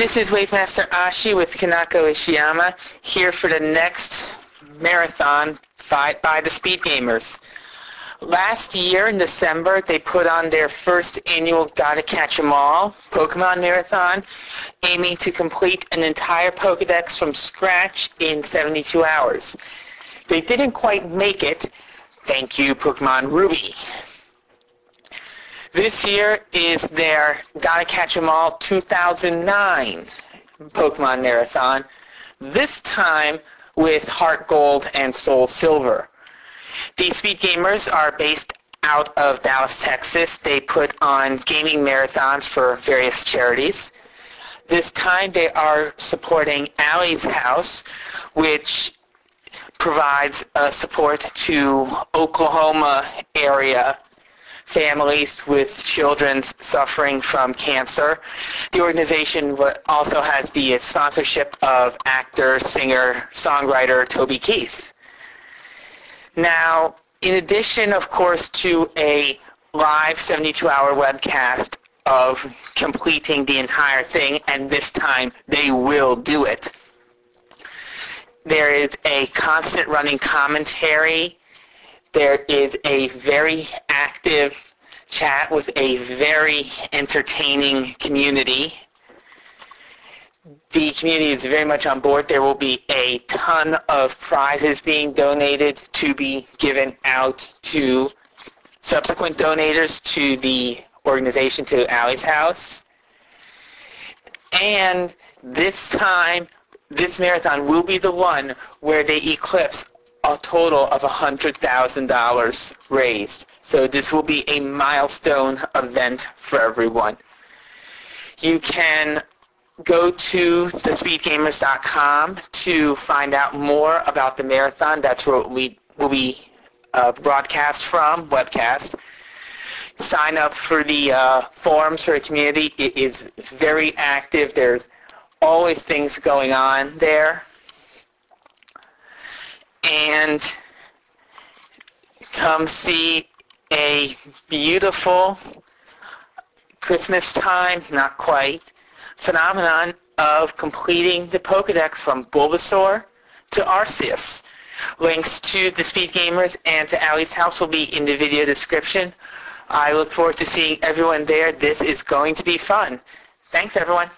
This is Wavemaster Ashi with Kinako Ishiyama here for the next marathon fight by the Speed Gamers. Last year in December, they put on their first annual Gotta Catch 'em All Pokemon Marathon, aiming to complete an entire Pokedex from scratch in 72 hours. They didn't quite make it. Thank you, Pokemon Ruby. This year is their Gotta Catch 'em All 2009 Pokemon Marathon, this time with Heart Gold and Soul Silver. The Speed Gamers are based out of Dallas, Texas. They put on gaming marathons for various charities. This time they are supporting Ally's House, which provides uh, support to Oklahoma area families with children suffering from cancer. The organization also has the sponsorship of actor, singer, songwriter Toby Keith. Now, in addition, of course, to a live 72-hour webcast of completing the entire thing, and this time they will do it. There is a constant running commentary. There is a very active chat with a very entertaining community the community is very much on board. There will be a ton of prizes being donated to be given out to subsequent donators to the organization, to Ally's House. And this time, this marathon will be the one where they eclipse a total of $100,000 raised. So this will be a milestone event for everyone. You can go to thespeedgamers.com to find out more about the marathon. That's where we will be uh, broadcast from, webcast. Sign up for the uh, forums for the community. It is very active. There's always things going on there. And come see a beautiful Christmas time, not quite, phenomenon of completing the Pokedex from Bulbasaur to Arceus. Links to the Speed Gamers and to Ally's house will be in the video description. I look forward to seeing everyone there. This is going to be fun. Thanks, everyone.